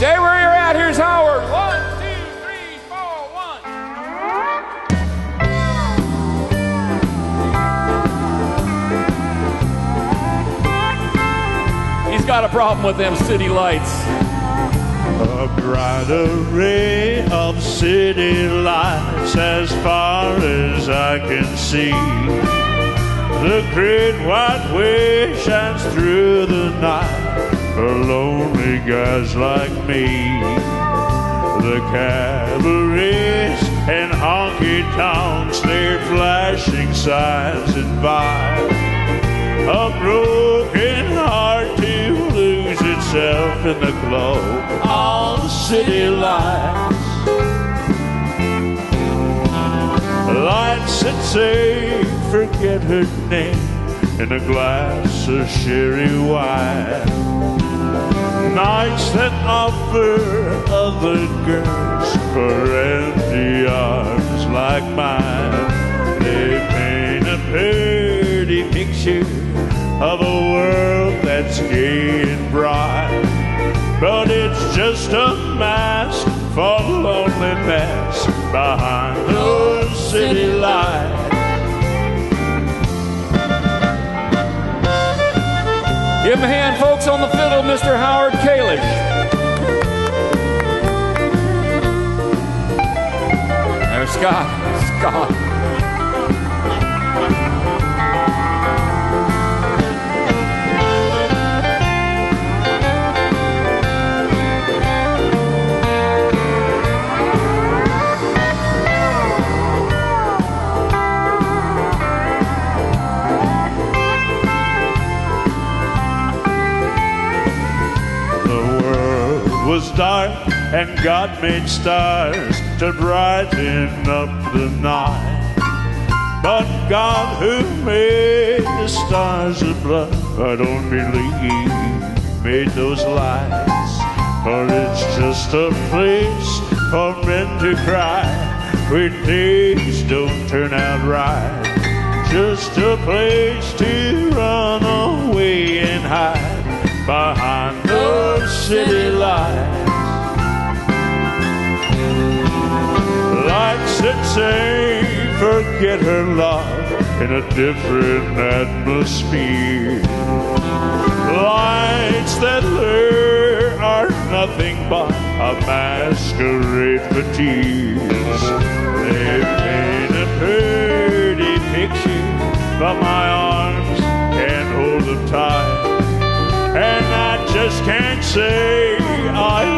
Stay where you're at. Here's Howard. One, two, three, four, one. He's got a problem with them city lights. A bright array of city lights as far as I can see. The great white way shines through the night for lonely guys like me. The cabarets and honky tonks, their flashing signs invite a broken heart to lose itself in the glow of city lights. Lights that say, forget her name in a glass of sherry wine. Nights that offer other girls for empty arms like mine. They paint a pretty picture of a world that's gay and bright. But it's just a mask for loneliness behind those hand, folks, on the fiddle, Mr. Howard Kalish. There's Scott. Scott. Was dark and God made stars to brighten up the night. But God who made the stars of blood, I don't believe made those lights. For it's just a place for men to cry when things don't turn out right. Just a place to run away and hide behind the city That say, forget her love in a different atmosphere. Lights that lure are nothing but a masquerade for tears. They paint a pretty picture, but my arms can't hold them tight. And I just can't say I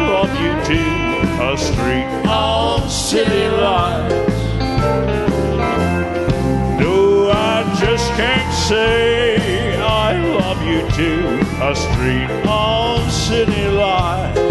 say I love you to a street of city lights.